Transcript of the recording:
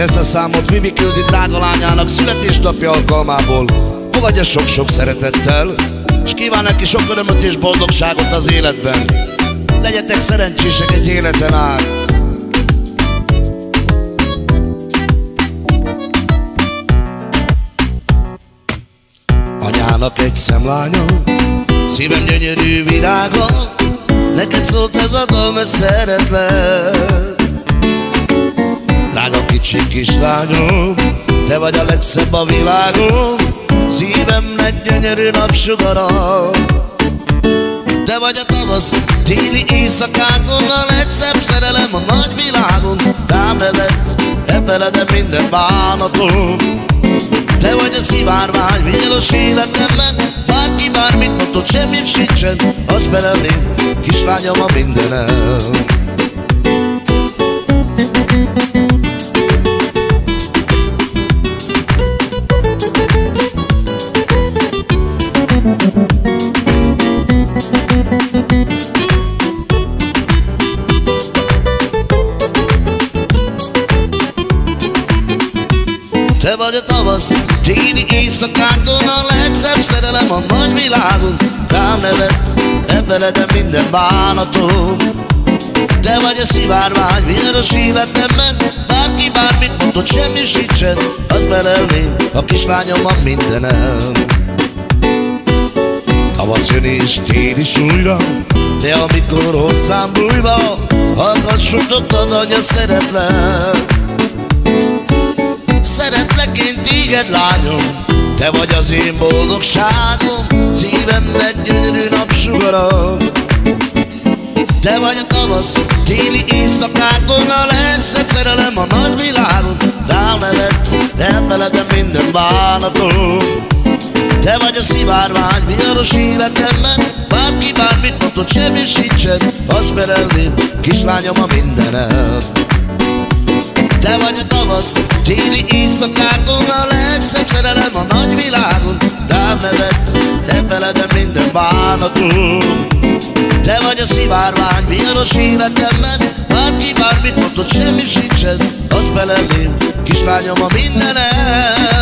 ezt a számot Vivi küldi drága lányának születésnapja alkalmából. Fogadja sok-sok szeretettel? És kíván neki sok örömöt és boldogságot az életben. Legyetek szerencsések egy életen át. Anyának egy szemlánya Szívem gyönyörű virága Neked szólt ez a dal, mert szeretlek kicsi kislányom Te vagy a legszebb a világon Szívemnek gyönyörű napsugara. Te vagy a tavasz, téli éjszakákon A legszebb szerelem a nagy világon. Rám nevet, ebeledem minden bánatom. Te vagy a szivárvány, véros életemben Bárki bármit mondott, semmit sincsen Azt felelném, kislányom a mindenem Te vagy a tavasz, téli éjszakákon A legszebb szerelem a nagy világon Rám nevet, ebeledem minden bánatom. Te vagy a szivárvány, viharos életemben Bárki bármit mondott, semmi sincsen Az belelném, a kislányom a mindenem Tavasz jön és tél is újra De amikor hozzám bújva Hallgat suttogtad, anya, Szeretlek lányom Te vagy az én boldogságom Szívemnek gyönyörű napsugaram Te vagy a tavasz, téli éjszakákon A legszebb szerelem a nagy világon Rám nevetsz, elfeledem minden bánatom Te vagy a szivárvány, viharos életemben Bárki bármit mondott, semmi sincsen Azt perelném, kislányom a mindenem te vagy a tavasz, téli éjszakákon A legszebb szerelem a nagy világon Rám nevetsz, te feledem minden bánatom Te vagy a szivárvány, viharos életemben. Bárki bármit mondott, semmi sincsen Azt belelém, kislányom a mindenem